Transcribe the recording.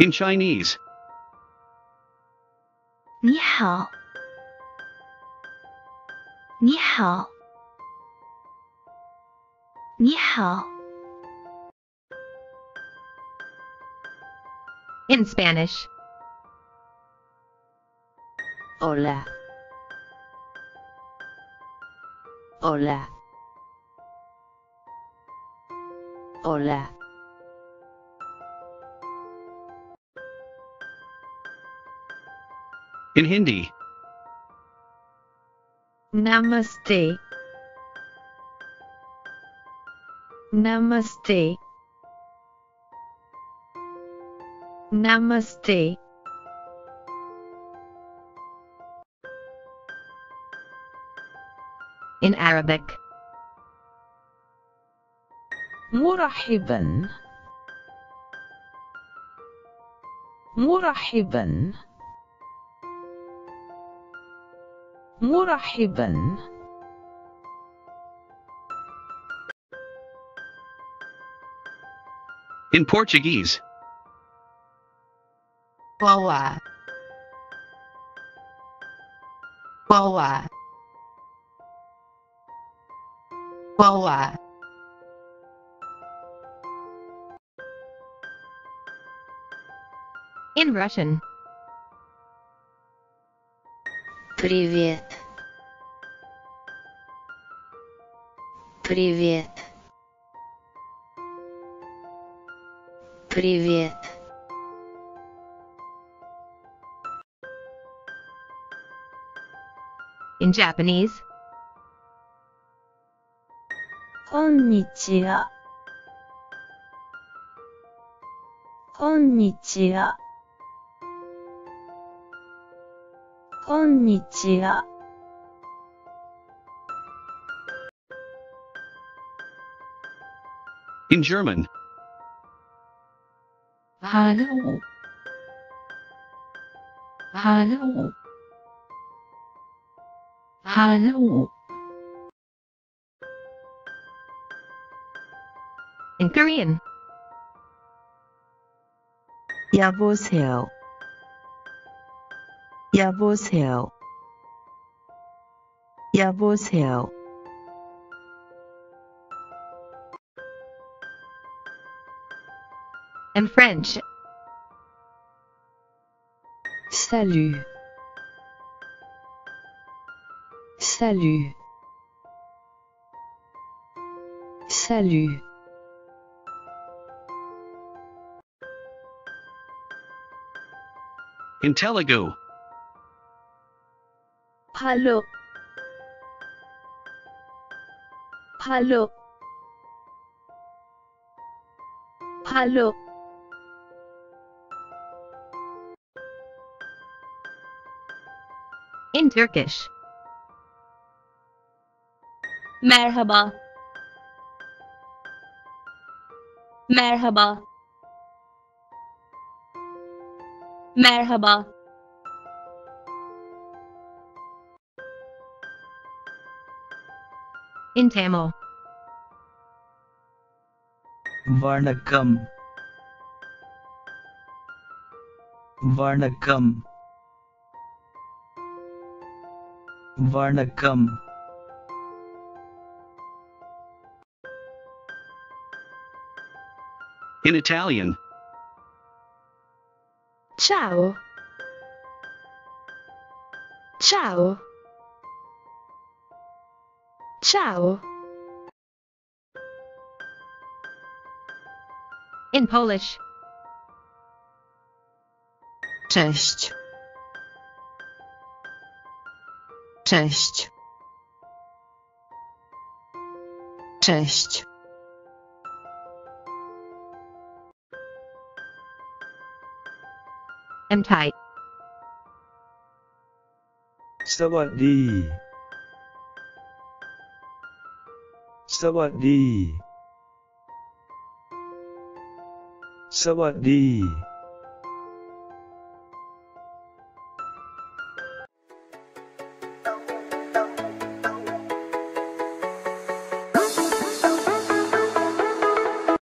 In Chinese. 你好，你好，你好。 In Spanish. Hola. Hola. Hola. In Hindi. Namaste. Namaste. Namaste. In Arabic. مرحبا مرحبا مرحبا In Portuguese. Boa Boa Boa In Russian. Привет. Привет. Привет. In Japanese. Konnichiwa. Konnichiwa. Konnichiwa. In German. Hallo. Hallo. Hallo. In Korean. 여보세요. 여보세요. 여보세요. In French. Salut. Salut. Salut. In Telugu. Hello. Hello. Hello. in Turkish. Merhaba. Merhaba. Merhaba. In Tamil. Vanakkam. Vanakkam. வணக்கம் In Italian. Ciao. Ciao. Ciao. In Polish. Cześć. Cześć. Cześć. In Thai. สวัสดี สวัสดี สวัสดี